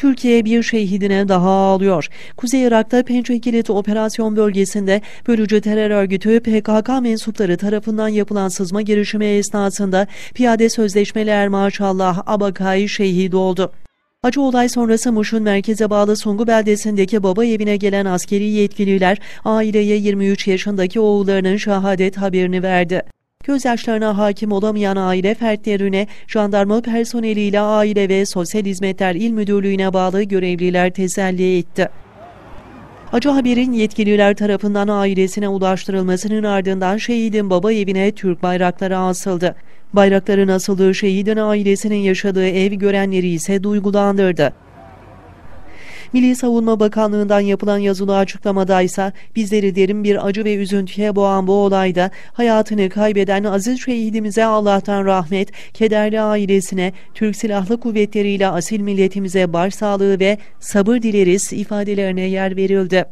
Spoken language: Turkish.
Türkiye bir şehidine daha ağlıyor. Kuzey Irak'ta Pençe Kilit Operasyon Bölgesi'nde bölücü terör örgütü PKK mensupları tarafından yapılan sızma girişimi esnasında piyade sözleşmeler maşallah Abakay şehit oldu. Acı olay sonrası Muş'un merkeze bağlı Sungu beldesindeki baba evine gelen askeri yetkililer aileye 23 yaşındaki oğullarının şehadet haberini verdi. Gözyaşlarına hakim olamayan aile fertlerine jandarma personeliyle Aile ve Sosyal Hizmetler İl Müdürlüğü'ne bağlı görevliler teselli etti. Acı haberin yetkililer tarafından ailesine ulaştırılmasının ardından şehidin baba evine Türk bayrakları asıldı. Bayrakların asıldığı şehidin ailesinin yaşadığı ev görenleri ise duygulandırdı. Milli Savunma Bakanlığı'ndan yapılan yazılı açıklamada ise bizleri derin bir acı ve üzüntüye boğan bu olayda hayatını kaybeden aziz şehidimize Allah'tan rahmet, kederli ailesine, Türk Silahlı Kuvvetleri ile asil milletimize başsağlığı ve sabır dileriz ifadelerine yer verildi.